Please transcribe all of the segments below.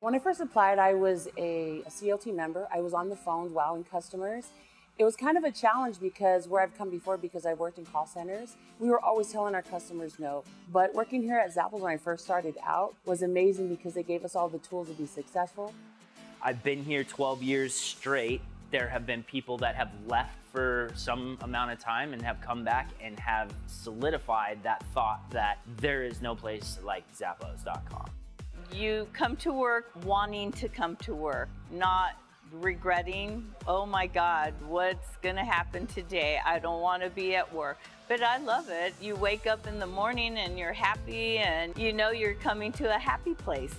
When I first applied, I was a, a CLT member. I was on the phones wowing customers. It was kind of a challenge because where I've come before, because I worked in call centers, we were always telling our customers no. But working here at Zappos when I first started out was amazing because they gave us all the tools to be successful. I've been here 12 years straight. There have been people that have left for some amount of time and have come back and have solidified that thought that there is no place like Zappos.com. You come to work wanting to come to work, not regretting, oh my God, what's gonna happen today? I don't wanna be at work. But I love it. You wake up in the morning and you're happy and you know you're coming to a happy place.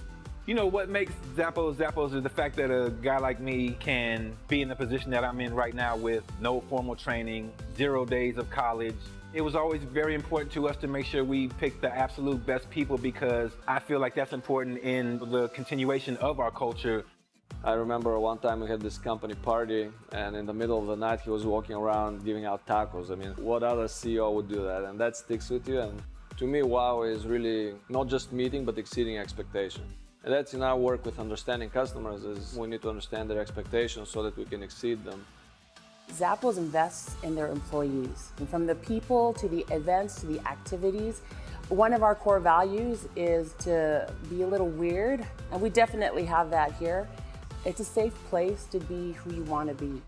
You know what makes Zappos Zappos is the fact that a guy like me can be in the position that I'm in right now with no formal training, zero days of college. It was always very important to us to make sure we pick the absolute best people because I feel like that's important in the continuation of our culture. I remember one time we had this company party, and in the middle of the night, he was walking around giving out tacos. I mean, what other CEO would do that? And that sticks with you. And to me, wow is really not just meeting, but exceeding expectation. And that's in our work with understanding customers is we need to understand their expectations so that we can exceed them. Zappos invests in their employees. And from the people to the events to the activities, one of our core values is to be a little weird, and we definitely have that here. It's a safe place to be who you want to be.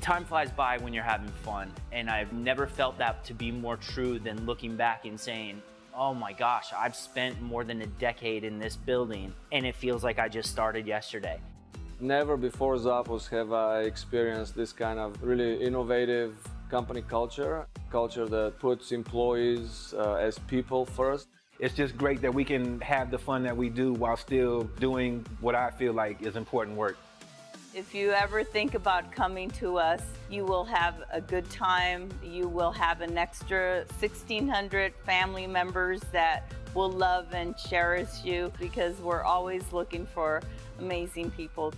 Time flies by when you're having fun, and I've never felt that to be more true than looking back and saying, oh my gosh, I've spent more than a decade in this building, and it feels like I just started yesterday. Never before Zappos have I experienced this kind of really innovative company culture, culture that puts employees uh, as people first. It's just great that we can have the fun that we do while still doing what I feel like is important work. If you ever think about coming to us, you will have a good time. You will have an extra 1,600 family members that will love and cherish you because we're always looking for amazing people.